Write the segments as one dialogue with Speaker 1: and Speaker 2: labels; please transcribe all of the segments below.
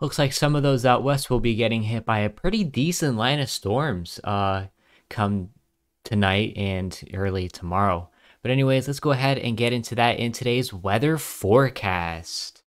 Speaker 1: looks like some of those out west will be getting hit by a pretty decent line of storms uh, come tonight and early tomorrow. But anyways, let's go ahead and get into that in today's weather forecast.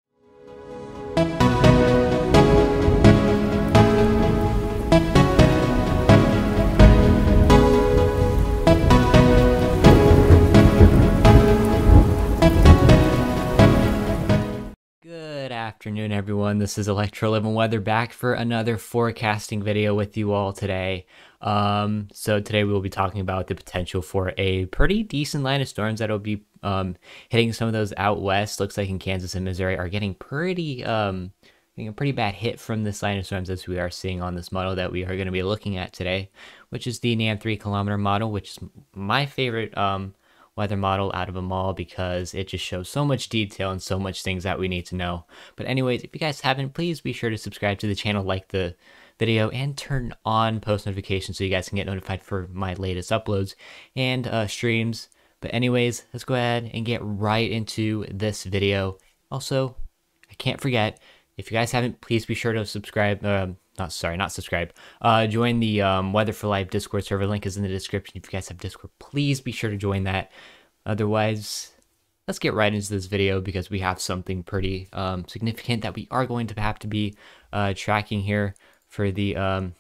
Speaker 1: Afternoon, everyone. This is Electro Living Weather back for another forecasting video with you all today. Um, so today we will be talking about the potential for a pretty decent line of storms that'll be um, hitting some of those out west. Looks like in Kansas and Missouri are getting pretty um, a pretty bad hit from this line of storms as we are seeing on this model that we are going to be looking at today, which is the NAM 3 kilometer model, which is my favorite um, weather model out of them all because it just shows so much detail and so much things that we need to know. But anyways, if you guys haven't, please be sure to subscribe to the channel, like the video, and turn on post notifications so you guys can get notified for my latest uploads and uh, streams. But anyways, let's go ahead and get right into this video. Also, I can't forget, if you guys haven't, please be sure to subscribe. Um, not sorry, not subscribe. Uh, join the um, Weather for Life Discord server. Link is in the description. If you guys have Discord, please be sure to join that. Otherwise, let's get right into this video because we have something pretty um, significant that we are going to have to be uh, tracking here for the um,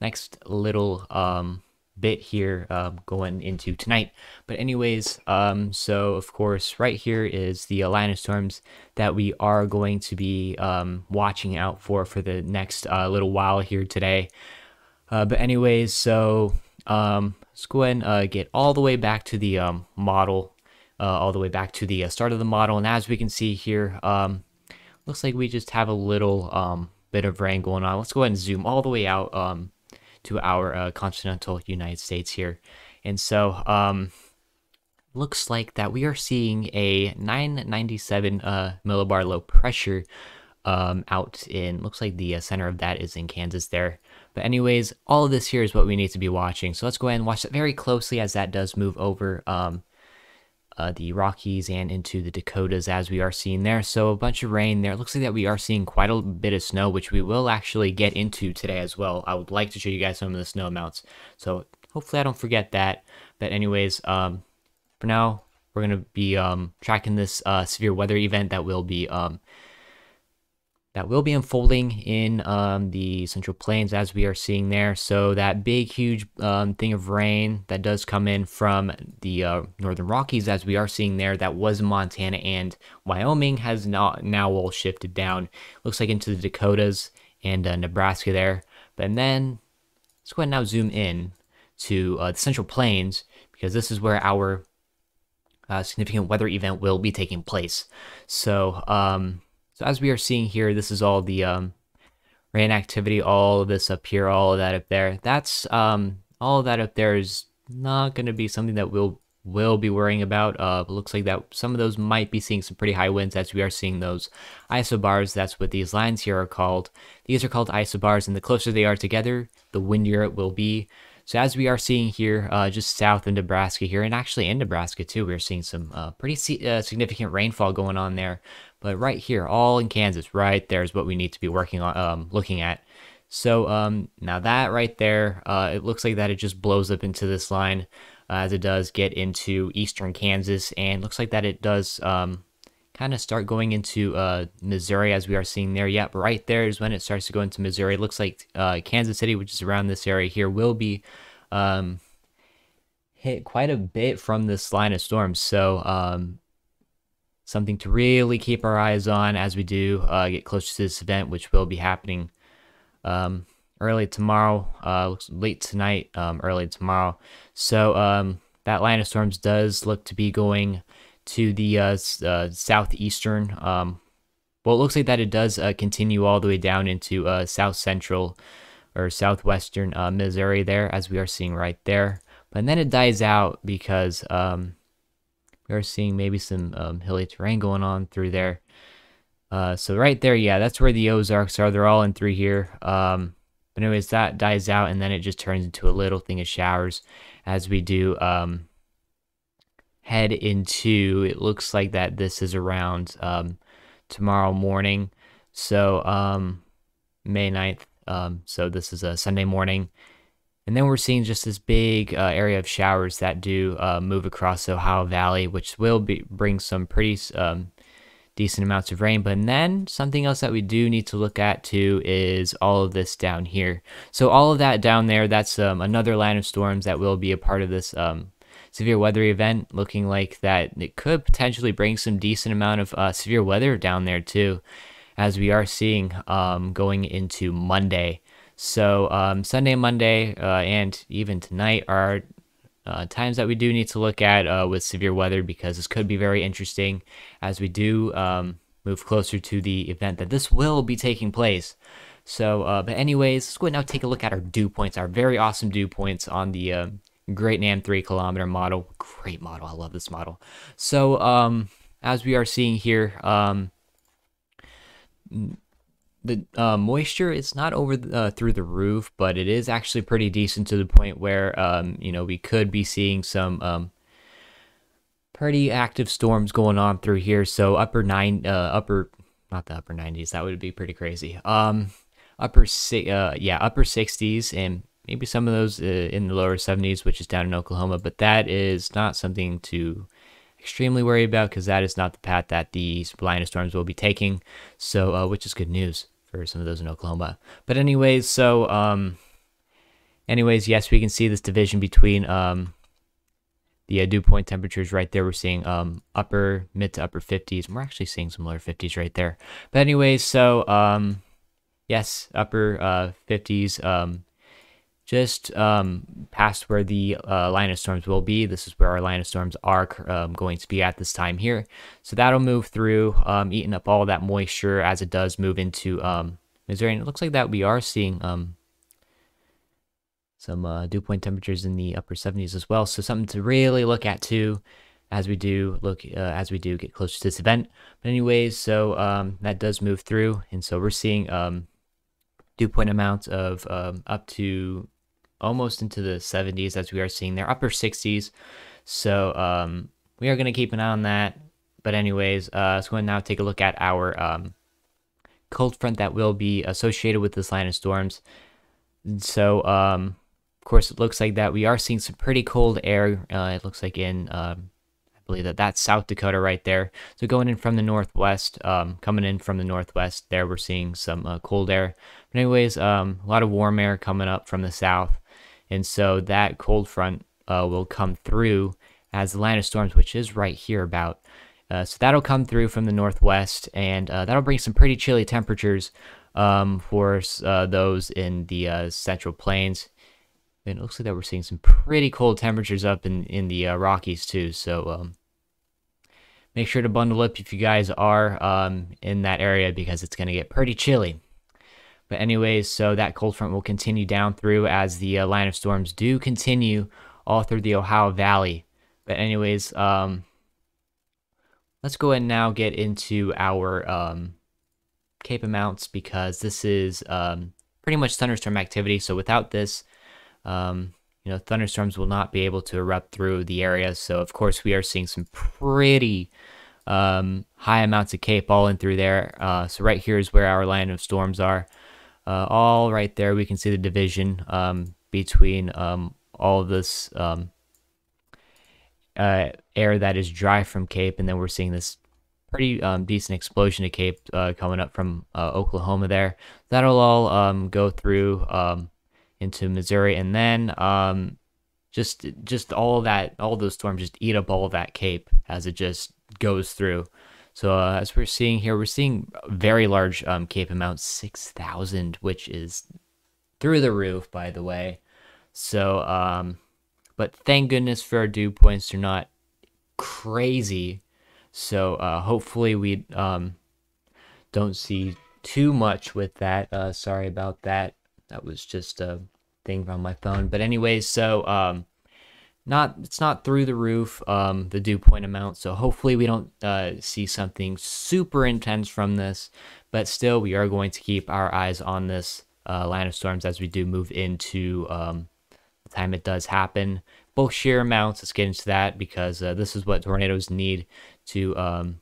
Speaker 1: next little um, bit here um, going into tonight. But anyways, um, so of course, right here is the line of storms that we are going to be um, watching out for for the next uh, little while here today. Uh, but anyways, so um, let's go ahead and uh, get all the way back to the um, model, uh, all the way back to the uh, start of the model. And as we can see here, um, looks like we just have a little bit of rain going on. Let's go ahead and zoom all the way out to our uh, continental United States here. And so, um, looks like that we are seeing a 997 uh, millibar low pressure um, out in, looks like the uh, center of that is in Kansas there. But anyways, all of this here is what we need to be watching. So let's go ahead and watch that very closely as that does move over um, uh, the Rockies and into the Dakotas as we are seeing there. So a bunch of rain there. It looks like that we are seeing quite a bit of snow, which we will actually get into today as well. I would like to show you guys some of the snow amounts. So hopefully I don't forget that. But anyways, um, for now, we're going to be um, tracking this uh, severe weather event that will be um, that will be unfolding in um, the Central Plains as we are seeing there. So that big, huge um, thing of rain that does come in from the uh, Northern Rockies as we are seeing there, that was Montana and Wyoming has now, now all shifted down. Looks like into the Dakotas and uh, Nebraska there. But then let's go ahead and now zoom in to uh, the Central Plains because this is where our uh, significant weather event will be taking place. So, um, so as we are seeing here, this is all the um, rain activity, all of this up here, all of that up there. That's um, all of that up there is not going to be something that we'll will be worrying about. Uh, looks like that some of those might be seeing some pretty high winds as we are seeing those isobars. That's what these lines here are called. These are called isobars, and the closer they are together, the windier it will be. So as we are seeing here, uh, just south of Nebraska here, and actually in Nebraska too, we're seeing some uh, pretty uh, significant rainfall going on there. But right here, all in Kansas, right there is what we need to be working on, um, looking at. So um, now that right there, uh, it looks like that it just blows up into this line uh, as it does get into eastern Kansas, and looks like that it does um, kind of start going into uh, Missouri as we are seeing there. Yep, right there is when it starts to go into Missouri. It looks like uh, Kansas City, which is around this area here, will be um, hit quite a bit from this line of storms. So um, something to really keep our eyes on as we do uh, get closer to this event, which will be happening um, early tomorrow, uh, late tonight, um, early tomorrow. So um, that line of storms does look to be going to the uh, uh, southeastern. Um, well, it looks like that it does uh, continue all the way down into uh, south central or southwestern Missouri there, as we are seeing right there. But then it dies out because um, we are seeing maybe some um, hilly terrain going on through there. Uh, so right there, yeah, that's where the Ozarks are. They're all in through here. Um, but anyways, that dies out, and then it just turns into a little thing of showers as we do um, head into. It looks like that this is around um, tomorrow morning. So um, May 9th. Um, so this is a Sunday morning. And then we're seeing just this big uh, area of showers that do uh, move across the Ohio Valley, which will be, bring some pretty um, decent amounts of rain. But then something else that we do need to look at too is all of this down here. So all of that down there, that's um, another line of storms that will be a part of this um, severe weather event, looking like that it could potentially bring some decent amount of uh, severe weather down there too, as we are seeing um, going into Monday. So um, Sunday, and Monday, uh, and even tonight are uh, times that we do need to look at uh, with severe weather because this could be very interesting as we do um, move closer to the event that this will be taking place. So, uh, but anyways, let's go ahead and now take a look at our dew points, our very awesome dew points on the uh, Great NAM 3 kilometer model. Great model. I love this model. So, um, as we are seeing here, um, the uh, moisture is not over uh, through the roof, but it is actually pretty decent to the point where um, you know we could be seeing some um, pretty active storms going on through here. So upper nine, uh, upper not the upper 90s, that would be pretty crazy. Um, upper si- uh, yeah, upper 60s and maybe some of those uh, in the lower 70s, which is down in Oklahoma. But that is not something to extremely worry about because that is not the path that these of storms will be taking. So, uh, which is good news some of those in Oklahoma. But anyways, so um, anyways, yes, we can see this division between um, the uh, dew point temperatures right there. We're seeing um, upper, mid to upper 50s. We're actually seeing some lower 50s right there. But anyways, so um, yes, upper uh, 50s. Um, just um, past where the uh, line of storms will be. This is where our line of storms are um, going to be at this time here. So that'll move through, um, eating up all that moisture as it does move into um, Missouri. And it looks like that we are seeing um, some uh, dew point temperatures in the upper 70s as well. So something to really look at too as we do look uh, as we do get closer to this event. But anyways, so um, that does move through, and so we're seeing dew point amounts of up to almost into the 70s as we are seeing their upper 60s. So um, we are going to keep an eye on that. But anyways, uh, go and now take a look at our um, cold front that will be associated with this line of storms. So um, of course, it looks like that we are seeing some pretty cold air. Uh, it looks like in um, I believe that that's South Dakota right there. So going in from the northwest, um, coming in from the northwest, there we're seeing some uh, cold air. But anyways, um, a lot of warm air coming up from the south. And so that cold front uh, will come through as the line of storms, which is right here about. Uh, so that'll come through from the northwest, and uh, that'll bring some pretty chilly temperatures um, for uh, those in the uh, central plains. And it looks like that we're seeing some pretty cold temperatures up in, in the uh, Rockies too. So um, make sure to bundle up if you guys are um, in that area because it's going to get pretty chilly. But anyways, so that cold front will continue down through as the uh, line of storms do continue all through the Ohio Valley. But anyways, um, let's go ahead and now get into our um, Cape amounts because this is um, pretty much thunderstorm activity. So without this, um, you know, thunderstorms will not be able to erupt through the area. So of course, we are seeing some pretty um, high amounts of Cape all in through there. Uh, so right here is where our line of storms are. Uh, all right there, we can see the division um, between um, all this um, uh, air that is dry from Cape, and then we're seeing this pretty um, decent explosion of Cape uh, coming up from uh, Oklahoma there. That'll all um, go through um, into Missouri, and then just just all that, all those storms just eat up all of that Cape as it just goes through. So uh, as we're seeing here, we're seeing very large um, cape amounts, 6,000, which is through the roof, by the way. So, um, but thank goodness for our dew points. They're not crazy. So uh, hopefully we um, don't see too much with that. Uh, sorry about that. That was just a thing on my phone. But anyways, so um, not it's not through the roof um, the dew point amount so hopefully we don't uh, see something super intense from this but still we are going to keep our eyes on this uh, line of storms as we do move into um, the time it does happen. Bulk shear amounts let's get into that because uh, this is what tornadoes need to um,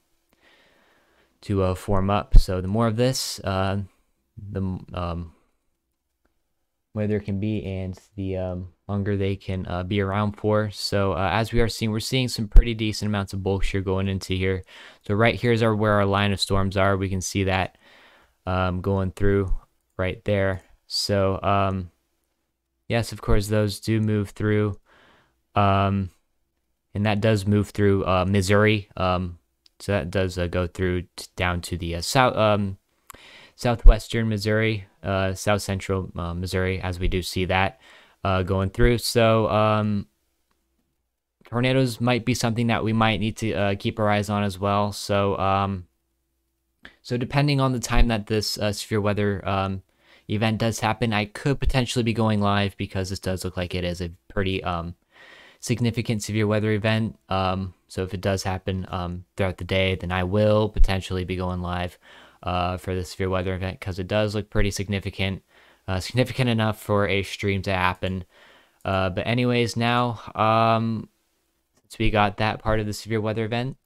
Speaker 1: to uh, form up. So the more of this uh, the um, weather can be and the um, longer they can uh, be around for. So uh, as we are seeing, we're seeing some pretty decent amounts of bulk shear going into here. So right here's our where our line of storms are. We can see that um, going through right there. So um, yes, of course, those do move through. Um, and that does move through uh, Missouri. Um, so that does uh, go through down to the uh, south, um, southwestern Missouri, uh, south central uh, Missouri, as we do see that uh, going through. So um, tornadoes might be something that we might need to uh, keep our eyes on as well. So um, so depending on the time that this uh, severe weather um, event does happen, I could potentially be going live because this does look like it is a pretty um, significant severe weather event. Um, so if it does happen um, throughout the day, then I will potentially be going live uh, for the severe weather event because it does look pretty significant, uh, significant enough for a stream to happen. Uh, but anyways, now um, since we got that part of the severe weather event,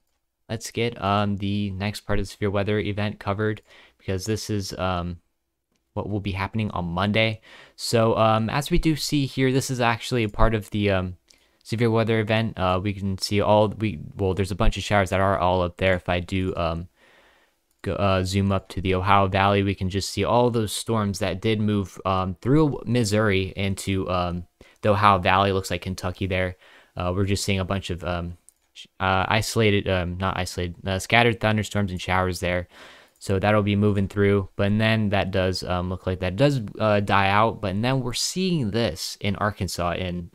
Speaker 1: let's get um, the next part of the severe weather event covered because this is um, what will be happening on Monday. So um, as we do see here, this is actually a part of the um, severe weather event. Uh, we can see all we well, there's a bunch of showers that are all up there. If I do um, go, uh, zoom up to the Ohio Valley, we can just see all those storms that did move um, through Missouri into um, the Ohio Valley. Looks like Kentucky there. Uh, we're just seeing a bunch of um, uh, isolated, um, not isolated, uh, scattered thunderstorms and showers there. So that'll be moving through, but then that does um, look like that does uh, die out. But then we're seeing this in Arkansas in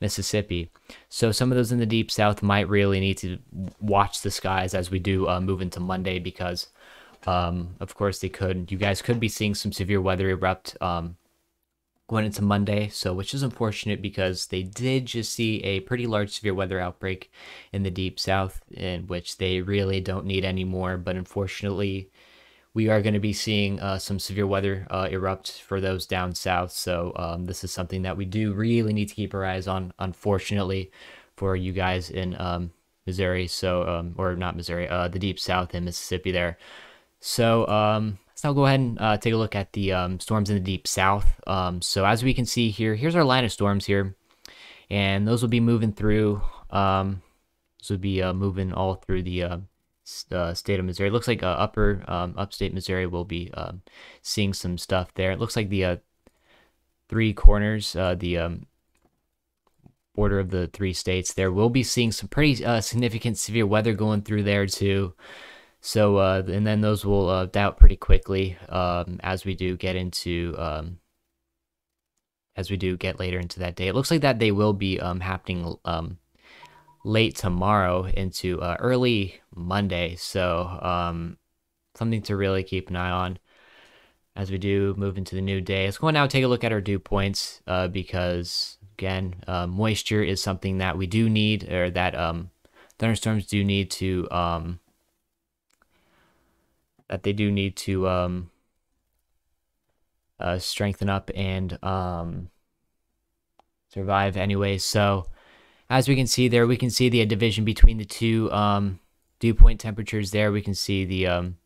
Speaker 1: Mississippi. So some of those in the deep south might really need to watch the skies as we do uh, move into Monday because, um, of course, they could. You guys could be seeing some severe weather erupt um, going into Monday. So which is unfortunate because they did just see a pretty large severe weather outbreak in the deep south, in which they really don't need anymore. But unfortunately, we are going to be seeing uh, some severe weather uh, erupt for those down south. So um, this is something that we do really need to keep our eyes on. Unfortunately, for you guys in um, Missouri, so um, or not Missouri, uh, the deep south in Mississippi there. So um, let's now go ahead and uh, take a look at the um, storms in the deep south. Um, so as we can see here, here's our line of storms here, and those will be moving through. this will be uh, moving all through the uh, uh, state of Missouri. It looks like uh, upper um, upstate Missouri will be um, seeing some stuff there. It looks like the uh, three corners, uh, the um, border of the three states there, will be seeing some pretty uh, significant severe weather going through there too. So uh, and then those will uh, die out pretty quickly um, as we do get into um, as we do get later into that day. It looks like that they will be um, happening um, late tomorrow into uh, early Monday. So um, something to really keep an eye on as we do move into the new day. Let's go now take a look at our dew points uh, because again, uh, moisture is something that we do need or that um, thunderstorms do need to um, that they do need to um, uh, strengthen up and um, survive anyway. So as we can see there, we can see the division between the two um, dew point temperatures there. We can see the um,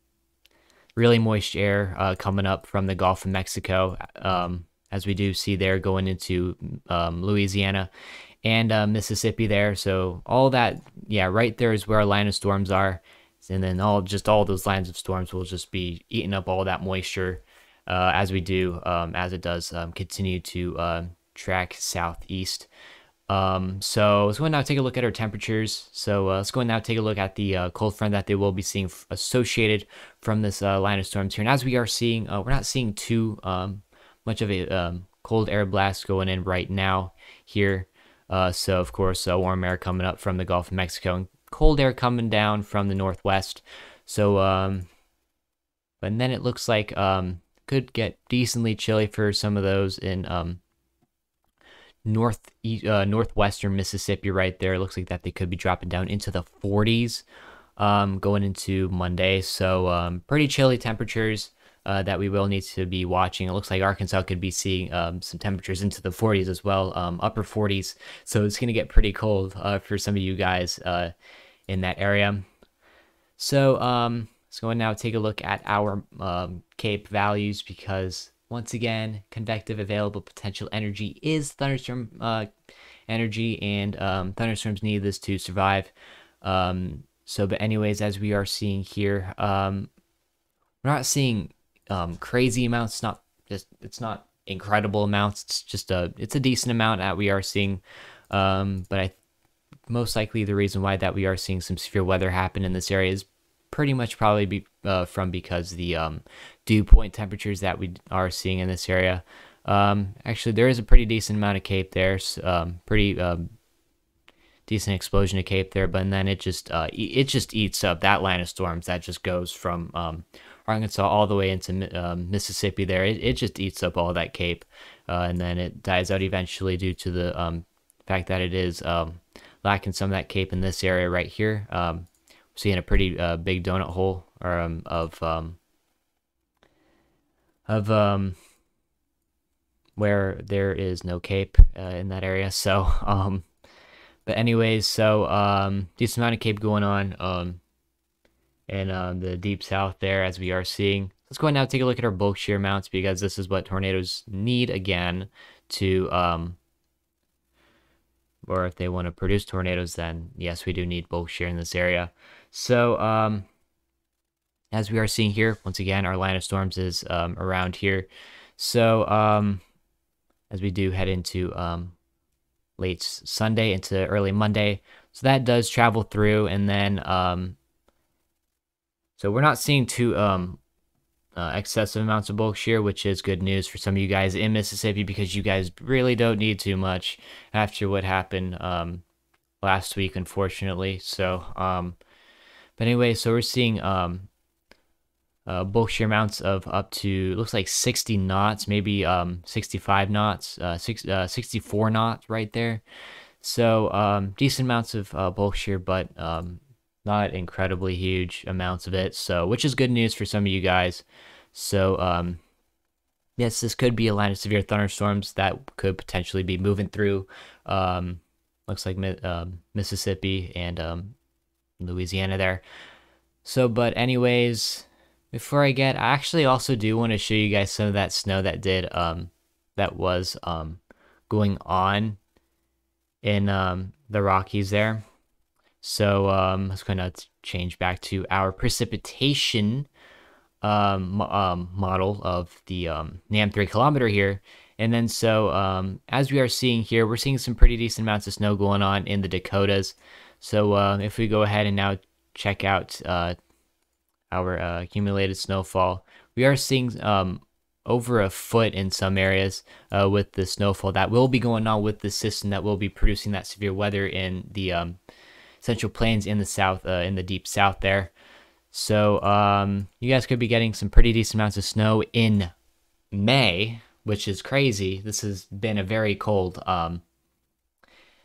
Speaker 1: really moist air uh, coming up from the Gulf of Mexico, um, as we do see there going into um, Louisiana and uh, Mississippi there. So all that, yeah, right there is where our line of storms are. And then all just all those lines of storms will just be eating up all that moisture uh, as we do, um, as it does um, continue to uh, track southeast. Um, so let's go now take a look at our temperatures. So uh, let's go now take a look at the uh, cold front that they will be seeing associated from this uh, line of storms here. And as we are seeing, uh, we're not seeing too um, much of a um, cold air blast going in right now here. Uh, so of course, warm air coming up from the Gulf of Mexico and cold air coming down from the northwest. So, um, but then it looks like um, could get decently chilly for some of those in um, north uh, northwestern Mississippi right there. It looks like that they could be dropping down into the 40s um, going into Monday. So um, pretty chilly temperatures uh, that we will need to be watching. It looks like Arkansas could be seeing um, some temperatures into the 40s as well, um, upper 40s. So it's going to get pretty cold uh, for some of you guys uh, in that area. So um, let's go and now take a look at our um, CAPE values because once again, convective available potential energy is thunderstorm uh, energy, and um, thunderstorms need this to survive. Um, so, but anyways, as we are seeing here, um, we're not seeing um, crazy amounts. It's not just it's not incredible amounts. It's just a it's a decent amount that we are seeing. Um, but I most likely the reason why that we are seeing some severe weather happen in this area is pretty much probably be uh, from because the um, dew point temperatures that we are seeing in this area. Um, actually, there is a pretty decent amount of cape there, um, pretty um, decent explosion of cape there, but then it just uh, it just eats up that line of storms that just goes from um, Arkansas all the way into um, Mississippi. There, it, it just eats up all that cape, uh, and then it dies out eventually due to the fact that it is lacking some of that cape in this area right here. Um, seeing a pretty uh, big donut hole or um, of um, of um, where there is no cape uh, in that area. So, um, but anyways, so um, decent amount of cape going on um, in um, the deep south there, as we are seeing. Let's go ahead now take a look at our bulk shear amounts because this is what tornadoes need again to um, or if they want to produce tornadoes, then yes, we do need bulk shear in this area. So, um, as we are seeing here, once again, our line of storms is um, around here. So, um, as we do head into um, late Sunday into early Monday, so that does travel through, and then um, so we're not seeing too um, uh, excessive amounts of bulk shear, which is good news for some of you guys in Mississippi because you guys really don't need too much after what happened um, last week, unfortunately. So, um, but anyway, so we're seeing um, uh, bulk shear amounts of up to looks like 60 knots, maybe um, 65 knots, uh, six, uh, 64 knots right there. So um, decent amounts of uh, bulk shear, but um, not incredibly huge amounts of it. So, which is good news for some of you guys. So, um, yes, this could be a line of severe thunderstorms that could potentially be moving through. Um, looks like um, Mississippi and um, Louisiana there. So, but anyways, before I get, I actually also do want to show you guys some of that snow that did, um, that was um, going on in um, the Rockies there. So um, let's kind of change back to our precipitation um, um, model of the um, NAM 3 kilometer here. And then so um, as we are seeing here, we're seeing some pretty decent amounts of snow going on in the Dakotas. So uh, if we go ahead and now check out uh, our uh, accumulated snowfall, we are seeing um, over a foot in some areas uh, with the snowfall that will be going on with the system that will be producing that severe weather in the um, Central Plains in the south, uh, in the deep south there. So um, you guys could be getting some pretty decent amounts of snow in May, which is crazy. This has been a very cold um,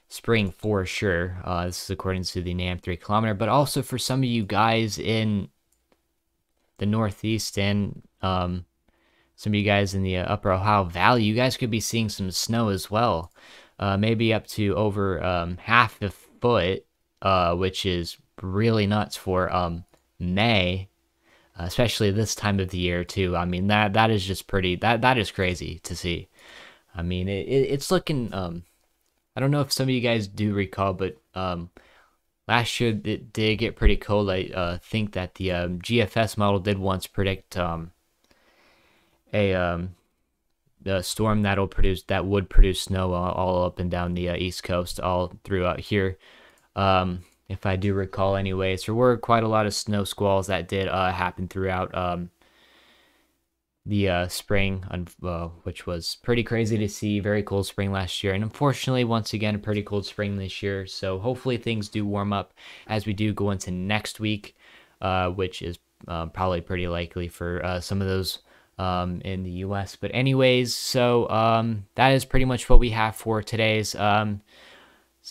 Speaker 1: spring for sure. Uh, this is according to the NAM 3 kilometer, but also for some of you guys in the Northeast and um, some of you guys in the uh, Upper Ohio Valley, you guys could be seeing some snow as well. Uh, maybe up to over um, half a foot uh, which is really nuts for um, May, especially this time of the year too. I mean that that is just pretty that that is crazy to see. I mean it, it it's looking. Um, I don't know if some of you guys do recall, but um, last year it did get pretty cold. I uh, think that the um, GFS model did once predict um, a um, storm that'll produce that would produce snow all, all up and down the uh, east coast, all throughout here um, if I do recall, anyways. There were quite a lot of snow squalls that did uh, happen throughout um, the uh, spring, uh, which was pretty crazy to see. Very cold spring last year, and unfortunately, once again, a pretty cold spring this year. So hopefully, things do warm up as we do go into next week, uh, which is uh, probably pretty likely for uh, some of those um, in the U.S. But anyways, so um, that is pretty much what we have for today's. Um,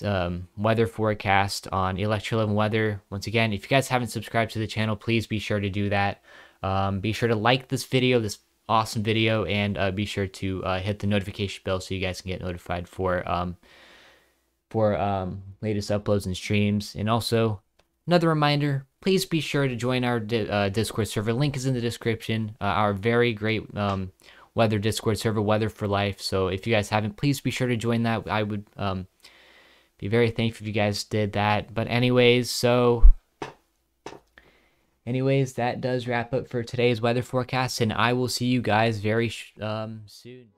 Speaker 1: um, weather forecast on Electro Living Weather. Once again, if you guys haven't subscribed to the channel, please be sure to do that. Um, be sure to like this video, this awesome video, and uh, be sure to uh, hit the notification bell so you guys can get notified for um, for um, latest uploads and streams. And also, another reminder please be sure to join our di- uh, Discord server. Link is in the description. Uh, our very great um, weather Discord server, Weather for Life. So if you guys haven't, please be sure to join that. I would um, be very thankful if you guys did that. But anyways, so anyways, that does wrap up for today's weather forecast, and I will see you guys very um, soon.